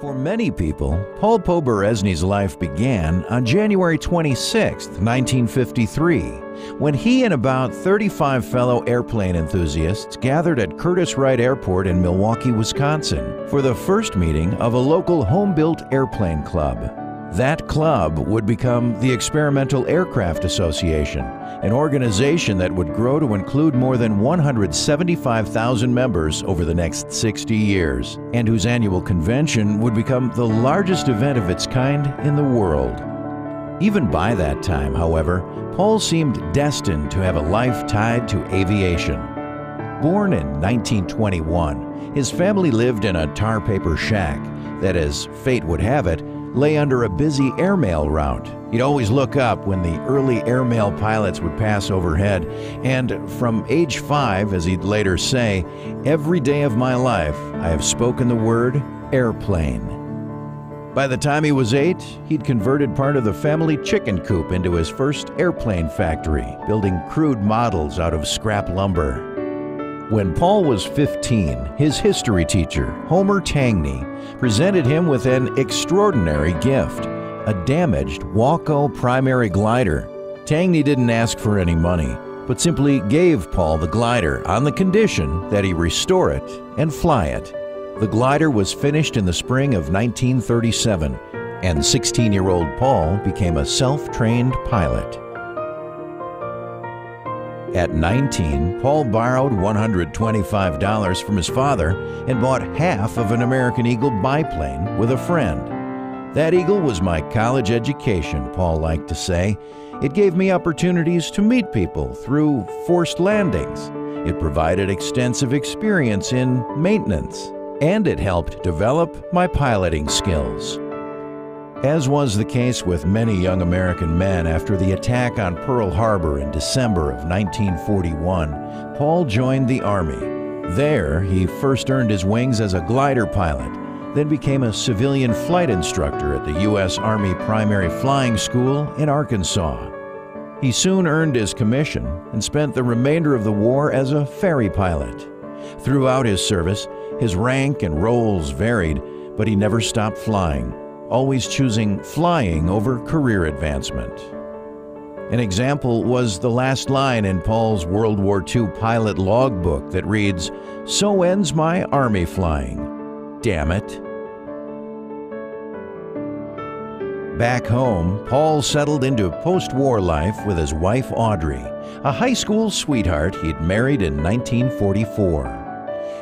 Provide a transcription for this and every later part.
For many people, Paul Poberezny's life began on January 26, 1953, when he and about 35 fellow airplane enthusiasts gathered at Curtiss Wright Airport in Milwaukee, Wisconsin, for the first meeting of a local home built airplane club. That club would become the Experimental Aircraft Association, an organization that would grow to include more than 175,000 members over the next 60 years, and whose annual convention would become the largest event of its kind in the world. Even by that time, however, Paul seemed destined to have a life tied to aviation. Born in 1921, his family lived in a tar paper shack that, as fate would have it, lay under a busy airmail route. He'd always look up when the early airmail pilots would pass overhead, and from age five, as he'd later say, every day of my life I have spoken the word airplane. By the time he was eight, he'd converted part of the family chicken coop into his first airplane factory, building crude models out of scrap lumber. When Paul was 15, his history teacher, Homer Tangney, presented him with an extraordinary gift a damaged Waco primary glider. Tangney didn't ask for any money, but simply gave Paul the glider on the condition that he restore it and fly it. The glider was finished in the spring of 1937, and 16 year old Paul became a self trained pilot. At 19, Paul borrowed $125 from his father and bought half of an American Eagle biplane with a friend. That Eagle was my college education, Paul liked to say. It gave me opportunities to meet people through forced landings. It provided extensive experience in maintenance, and it helped develop my piloting skills. As was the case with many young American men after the attack on Pearl Harbor in December of 1941, Paul joined the Army. There, he first earned his wings as a glider pilot, then became a civilian flight instructor at the U.S. Army Primary Flying School in Arkansas. He soon earned his commission and spent the remainder of the war as a ferry pilot. Throughout his service, his rank and roles varied, but he never stopped flying always choosing flying over career advancement. An example was the last line in Paul's World War II pilot logbook that reads, So ends my Army flying. Damn it. Back home, Paul settled into post war life with his wife Audrey, a high school sweetheart he'd married in 1944.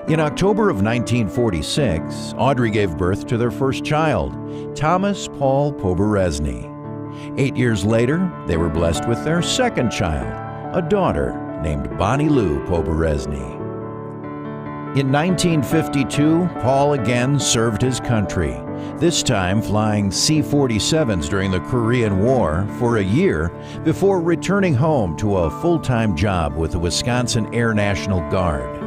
In October of 1946, Audrey gave birth to their first child, Thomas Paul Poberezny. Eight years later, they were blessed with their second child, a daughter named Bonnie Lou Poberezny. In 1952, Paul again served his country, this time flying C 47s during the Korean War for a year before returning home to a full time job with the Wisconsin Air National Guard.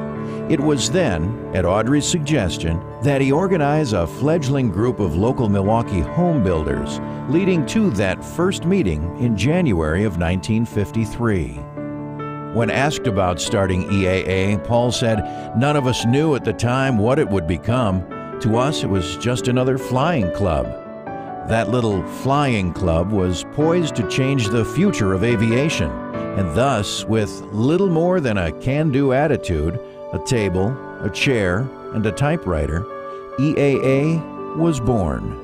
It was then, at Audrey's suggestion, that he organize a fledgling group of local Milwaukee home builders, leading to that first meeting in January of 1953. When asked about starting EAA, Paul said, None of us knew at the time what it would become. To us, it was just another flying club. That little flying club was poised to change the future of aviation, and thus, with little more than a can do attitude, a table, a chair, and a typewriter, EAA was born.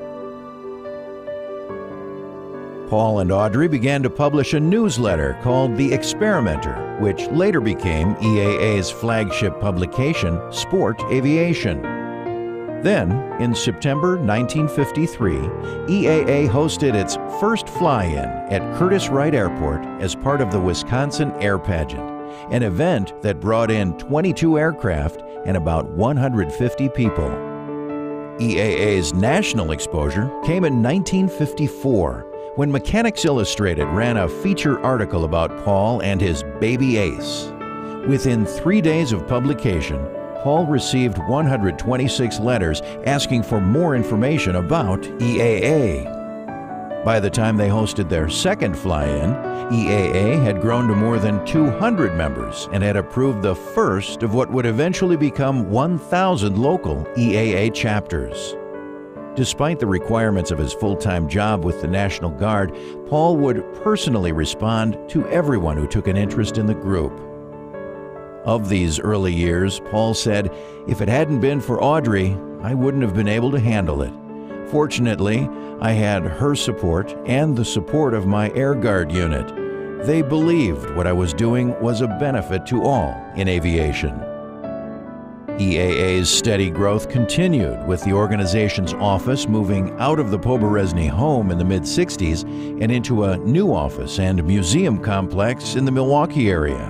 Paul and Audrey began to publish a newsletter called The Experimenter, which later became EAA's flagship publication, Sport Aviation. Then, in September 1953, EAA hosted its first fly in at Curtiss Wright Airport as part of the Wisconsin Air Pageant an event that brought in 22 aircraft and about 150 people. EAA's national exposure came in 1954 when Mechanics Illustrated ran a feature article about Paul and his baby ace. Within three days of publication, Paul received 126 letters asking for more information about EAA. By the time they hosted their second fly in, EAA had grown to more than 200 members and had approved the first of what would eventually become 1,000 local EAA chapters. Despite the requirements of his full time job with the National Guard, Paul would personally respond to everyone who took an interest in the group. Of these early years, Paul said, If it hadn't been for Audrey, I wouldn't have been able to handle it. Fortunately, I had her support and the support of my Air Guard unit. They believed what I was doing was a benefit to all in aviation. EAA's steady growth continued, with the organization's office moving out of the Poberezny home in the mid 60s and into a new office and museum complex in the Milwaukee area.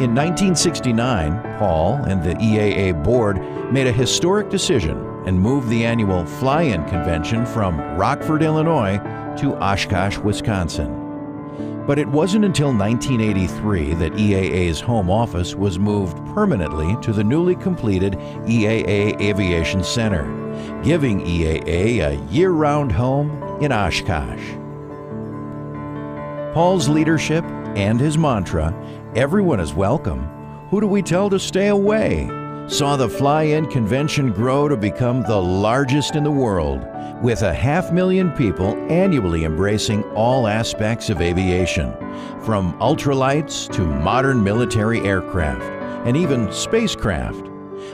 In 1969, Paul and the EAA board made a historic decision and moved the annual fly in convention from Rockford, Illinois to Oshkosh, Wisconsin. But it wasn't until 1983 that EAA's home office was moved permanently to the newly completed EAA Aviation Center, giving EAA a year round home in Oshkosh. Paul's leadership and his mantra, everyone is welcome, who do we tell to stay away? Saw the fly in convention grow to become the largest in the world, with a half million people annually embracing all aspects of aviation, from ultralights to modern military aircraft, and even spacecraft.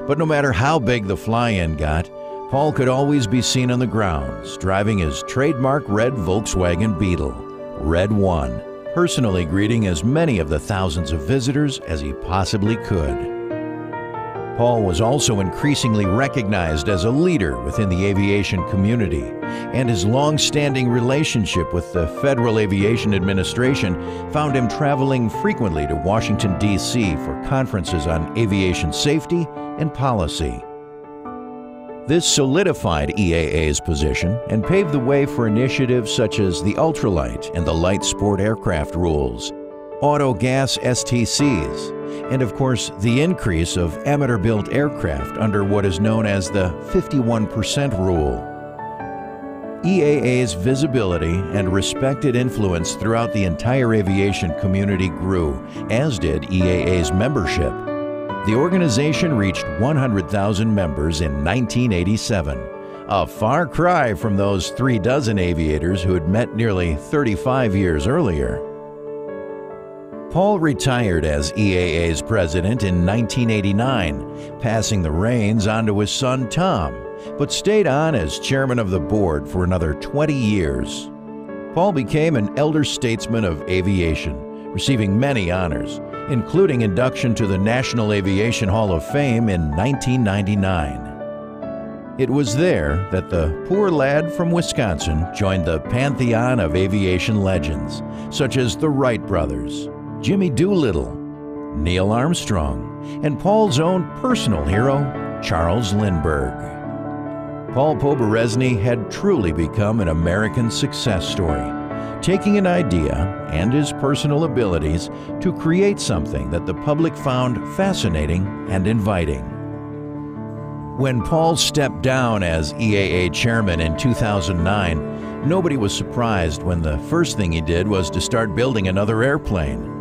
But no matter how big the fly in got, Paul could always be seen on the grounds driving his trademark red Volkswagen Beetle, Red One, personally greeting as many of the thousands of visitors as he possibly could. Paul was also increasingly recognized as a leader within the aviation community, and his long standing relationship with the Federal Aviation Administration found him traveling frequently to Washington, D.C. for conferences on aviation safety and policy. This solidified EAA's position and paved the way for initiatives such as the ultralight and the light sport aircraft rules, auto gas STCs, and of course, the increase of amateur built aircraft under what is known as the 51% rule. EAA's visibility and respected influence throughout the entire aviation community grew, as did EAA's membership. The organization reached 100,000 members in 1987, a far cry from those three dozen aviators who had met nearly 35 years earlier. Paul retired as EAA's president in 1989, passing the reins on to his son Tom, but stayed on as chairman of the board for another 20 years. Paul became an elder statesman of aviation, receiving many honors, including induction to the National Aviation Hall of Fame in 1999. It was there that the poor lad from Wisconsin joined the pantheon of aviation legends, such as the Wright brothers, Jimmy Doolittle, Neil Armstrong, and Paul's own personal hero, Charles Lindbergh. Paul Poberezny had truly become an American success story, taking an idea and his personal abilities to create something that the public found fascinating and inviting. When Paul stepped down as EAA chairman in 2009, nobody was surprised when the first thing he did was to start building another airplane.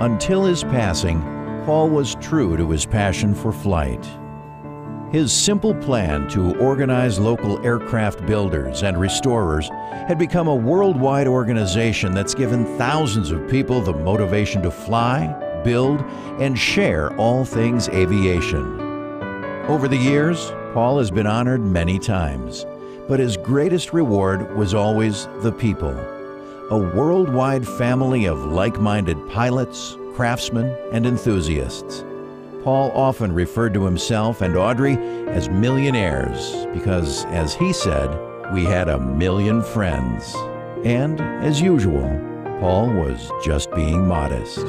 Until his passing, Paul was true to his passion for flight. His simple plan to organize local aircraft builders and restorers had become a worldwide organization that's given thousands of people the motivation to fly, build, and share all things aviation. Over the years, Paul has been honored many times, but his greatest reward was always the people a worldwide family of like minded pilots, craftsmen, and enthusiasts. Paul often referred to himself and Audrey as millionaires because, as he said, we had a million friends. And, as usual, Paul was just being modest.